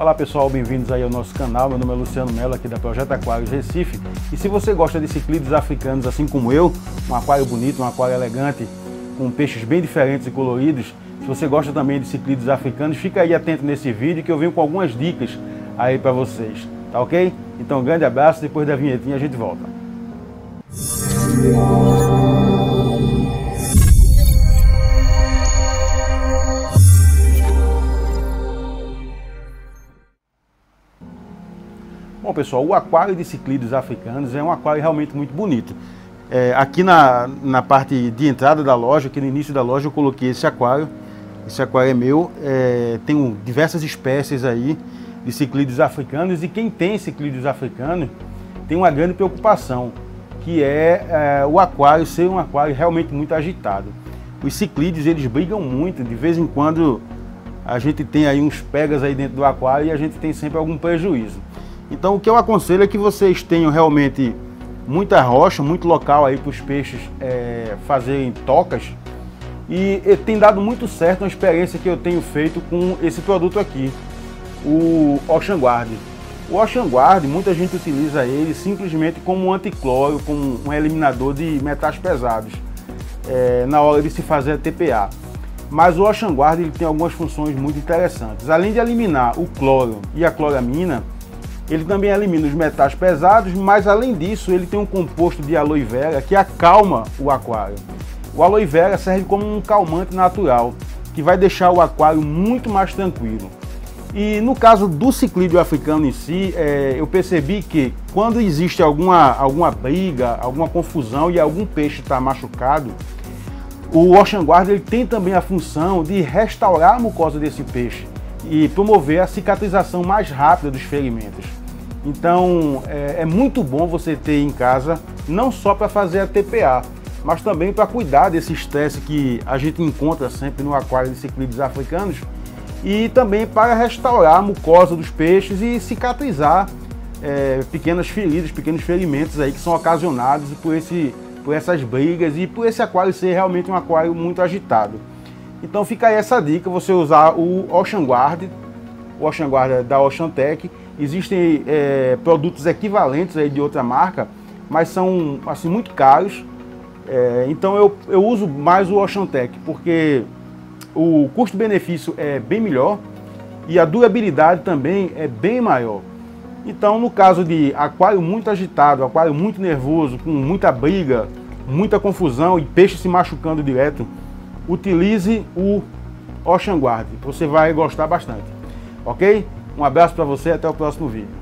Olá pessoal, bem-vindos aí ao nosso canal. Meu nome é Luciano Mello aqui da Projeto Aquários Recife. E se você gosta de ciclídeos africanos assim como eu, um aquário bonito, um aquário elegante, com peixes bem diferentes e coloridos, se você gosta também de ciclídeos africanos, fica aí atento nesse vídeo que eu venho com algumas dicas aí para vocês, tá ok? Então, um grande abraço, depois da vinhetinha a gente volta. Bom, pessoal, o aquário de ciclídeos africanos é um aquário realmente muito bonito. É, aqui na, na parte de entrada da loja, aqui no início da loja, eu coloquei esse aquário. Esse aquário é meu. É, tenho diversas espécies aí de ciclídeos africanos e quem tem ciclídeos africanos tem uma grande preocupação, que é, é o aquário ser um aquário realmente muito agitado. Os ciclídeos, eles brigam muito, de vez em quando a gente tem aí uns pegas aí dentro do aquário e a gente tem sempre algum prejuízo. Então o que eu aconselho é que vocês tenham realmente muita rocha, muito local aí para os peixes é, fazerem tocas. E, e, tem dado muito certo uma experiência que eu tenho feito com esse produto aqui, o Ocean Guard. O Ocean Guard, muita gente utiliza ele simplesmente como um anticloro, como um eliminador de metais pesados, é, na hora de se fazer a TPA. Mas o Ocean Guard ele tem algumas funções muito interessantes. Além de eliminar o cloro e a cloramina, ele também elimina os metais pesados, mas além disso, ele tem um composto de aloe vera que acalma o aquário. O aloe vera serve como um calmante natural, que vai deixar o aquário muito mais tranquilo. E no caso do ciclídeo africano em si, é, eu percebi que quando existe alguma, alguma briga, alguma confusão e algum peixe está machucado, o Ocean Guard ele tem também a função de restaurar a mucosa desse peixe e promover a cicatrização mais rápida dos ferimentos. Então é, é muito bom você ter em casa, não só para fazer a TPA, mas também para cuidar desse estresse que a gente encontra sempre no aquário de ciclídeos africanos e também para restaurar a mucosa dos peixes e cicatrizar é, pequenas feridas, pequenos ferimentos aí que são ocasionados por, esse, por essas brigas e por esse aquário ser realmente um aquário muito agitado. Então fica aí essa dica, você usar o Ocean Guard, o Ocean Guard da Ocean Tech, Existem é, produtos equivalentes aí de outra marca, mas são assim muito caros. É, então eu, eu uso mais o Oceantec, porque o custo-benefício é bem melhor e a durabilidade também é bem maior. Então, no caso de aquário muito agitado, aquário muito nervoso, com muita briga, muita confusão e peixe se machucando direto, utilize o Ocean Guard. Você vai gostar bastante. Ok? Um abraço para você e até o próximo vídeo.